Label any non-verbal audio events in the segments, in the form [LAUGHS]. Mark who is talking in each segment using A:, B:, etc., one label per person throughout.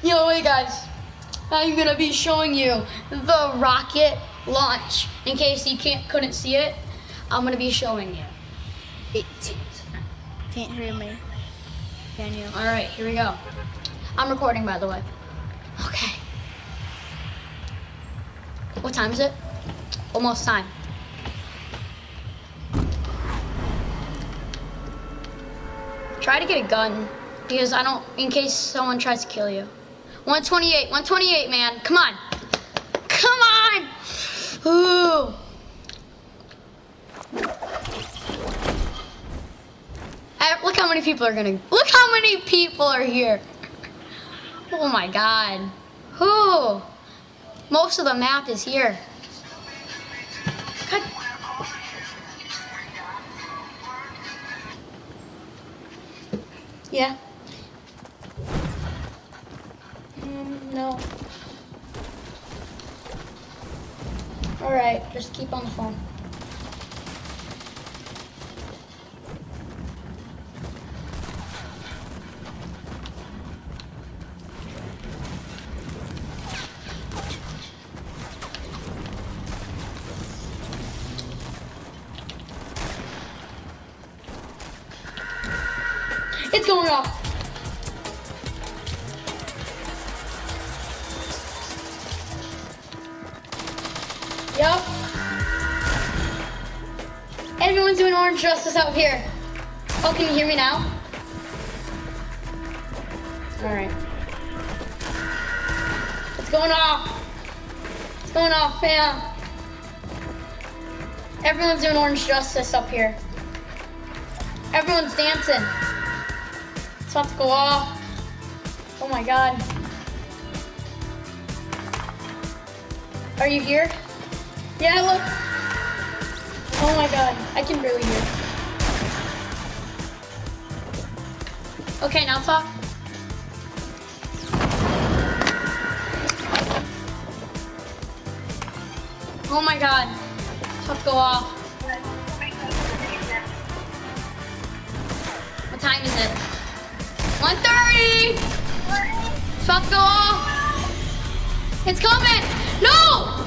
A: Yo, hey guys. I'm gonna be showing you the rocket launch. In case you can't couldn't see it, I'm gonna be showing you.
B: Eight. Can't hear me. Can you?
A: All right, here we go. I'm recording, by the way. Okay. What time is it? Almost time. Try to get a gun because I don't, in case someone tries to kill you. 128, 128, man. Come on. Come on. Ooh. Look how many people are gonna. Look how many people are here. Oh my god. Who? Most of the map is here. God. Yeah. No. All right, just keep on the phone. It's going off. Yup. Everyone's doing orange justice out here. Oh, can you hear me now? Alright. It's going off. It's going off, fam. Everyone's doing orange justice up here. Everyone's dancing. It's about to go off. Oh my god. Are you here? Yeah, look. Oh my god, I can barely hear. Okay, now talk. Oh my god. To go off. What time is it? 130! It's about to go off. It's coming! No!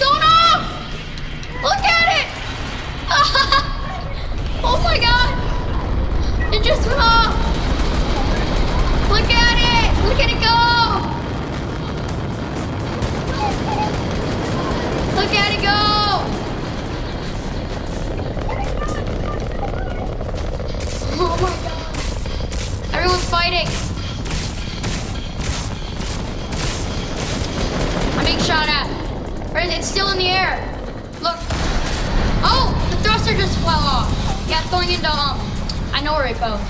A: Going off! Look at it! [LAUGHS] oh my god! It just went off! Look at it! Look at it go! Look at it go! It's still in the air. Look. Oh, the thruster just fell off. Yeah, it's going into um. I know where it goes.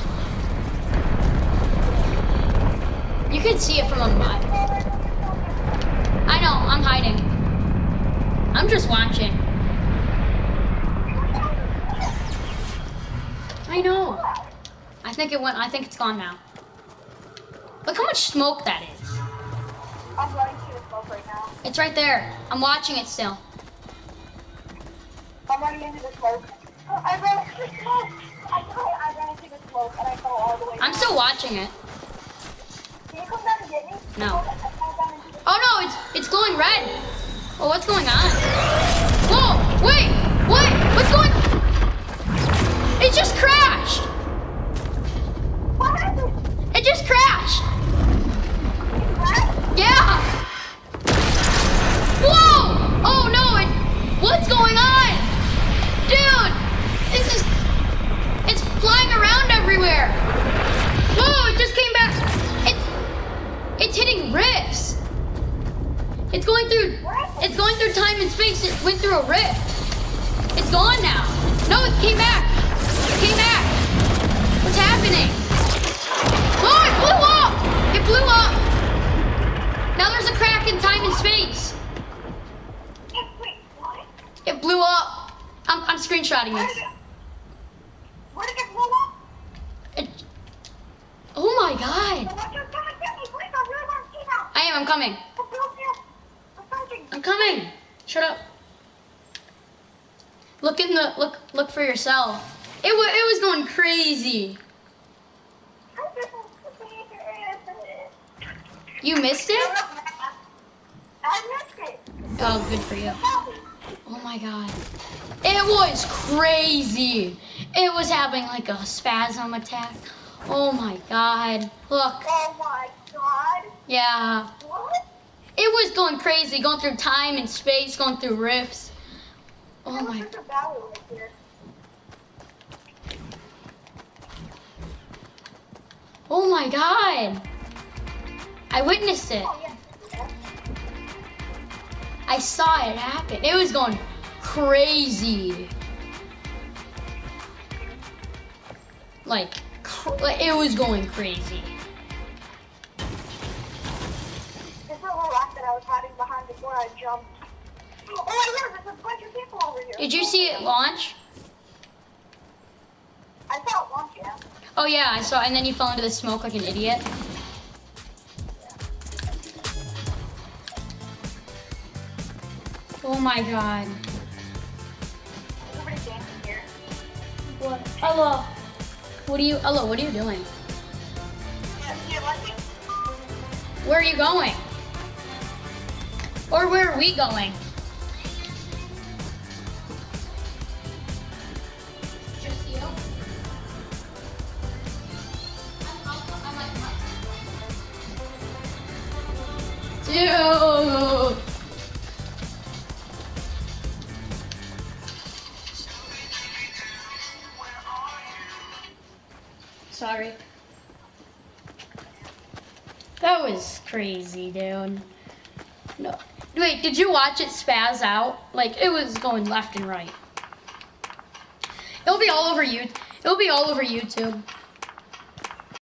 A: You can see it from a mile. I know. I'm hiding. I'm just watching. I know. I think it went. I think it's gone now. Look how much smoke that is.
C: I'm running to the smoke right now.
A: It's right there. I'm watching it still.
C: I'm running into the smoke. Oh, I ran into the smoke. I ran into the smoke and I fell all the way.
A: I'm still watching it.
C: Can you come down and get me?
A: No.
C: I fell down into the
A: Oh no, it's it's glowing red. Oh, what's going on? Whoa! Wait! What? What's going? It just crashed. It went through a rift. It's gone now. No, it came back. It came back. What's happening? Oh, it blew up. It blew up. Now there's a crack in time and space. It blew up. I'm, I'm screenshotting this.
C: it? Where did it blow up?
A: It, oh my god.
C: Come on, come and get me, please. I really want to see now.
A: I am. I'm coming.
C: I'm still here. I'm searching.
A: I'm coming. Shut up. Look in the look. Look for yourself. It was. It was going crazy. You missed it?
C: I missed it.
A: Oh, good for you. Oh my god. It was crazy. It was having like a spasm attack. Oh my god. Look.
C: Oh my god.
A: Yeah.
C: What?
A: It was going crazy, going through time and space, going through rifts. Oh
C: There
A: my.
C: just right here.
A: Oh my god. I witnessed it.
C: Oh yeah.
A: I saw it happen. It was going crazy. Like, cr- like, it was going crazy.
C: Jumped. Oh yeah, there's a bunch of people over here.
A: Did you see it launch?
C: I saw it launch, yeah.
A: Oh yeah, I saw. And then you fell into the smoke like an idiot. Oh my god.
C: Here.
A: What? Hello. What are you? Hello. What are you doing?
C: Yeah, yeah.
A: Where are you going? Or where are we going? Dude. Sorry. That was crazy, dude. No. Wait, did you watch it spaz out? Like it was going left and right. It'll be all over you. It'll be all over YouTube.